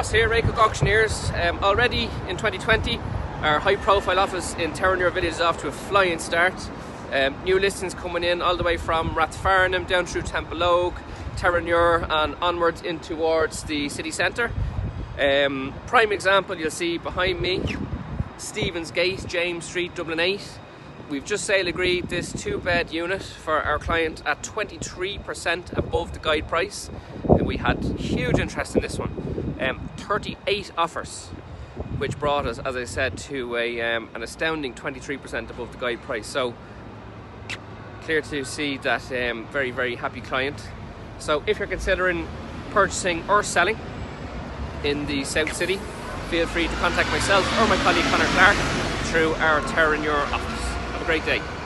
Ross here, Ray Cooke Auctioneers. Um, already in 2020, our high profile office in Terenure Village is off to a flying start. Um, new listings coming in all the way from Rathfarnham down through Templeogue, Terenure and onwards in towards the city centre. Um, prime example you'll see behind me, Stephen's Gate, James Street, Dublin 8. We've just sale agreed this two bed unit for our client at 23% above the guide price. We had huge interest in this one. Um, 38 offers, which brought us, as I said, to a, um, an astounding 23% above the guide price. So clear to see that um, very, very happy client. So if you're considering purchasing or selling in the South City, feel free to contact myself or my colleague Connor Clark through our Terenure office. Have a great day.